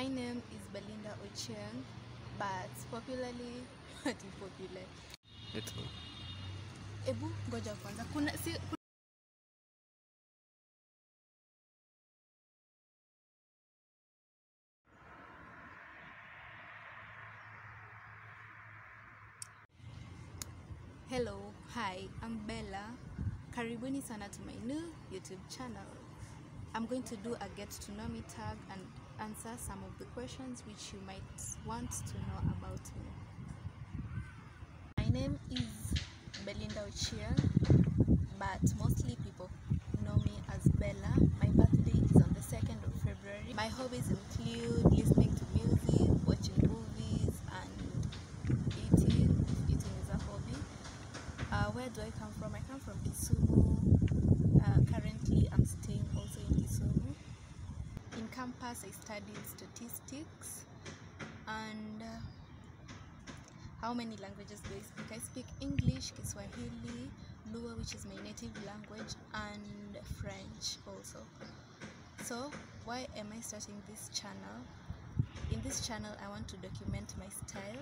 My name is Belinda Ochieng, but popularly what is popular. Ito. Ebu ngoja kwanza. Kuna si Hello, hi, I'm Bella. Karibuni sana to my new YouTube channel. I'm going to do a get to know me tag and answer some of the questions which you might want to know about me. My name is Belinda Ochieng, but mostly people know me as Bella. My birthday is on the 2nd of February. My hobbies include listening to music, watching movies, and eating. Eating is a hobby. Uh, where do I come from? I come from Kisumu. Uh, currently, I'm staying also in Kisumu. In campus, I studied statistics. And uh, how many languages do I speak? I speak English, Kiswahili, Luo, which is my native language, and French also. So, why am I starting this channel? In this channel, I want to document my style.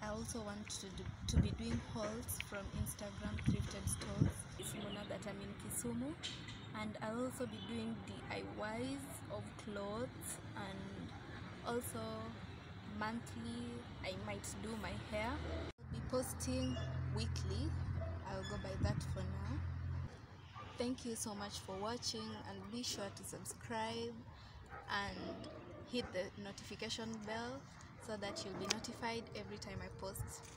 I also want to do, to be doing hauls from Instagram thrifted stores. You know that I'm in Kisumu, and I'll also be doing DIYs of clothes and also monthly I might do my hair. I'll be posting weekly. I'll go by that for now. Thank you so much for watching and be sure to subscribe and hit the notification bell so that you'll be notified every time I post.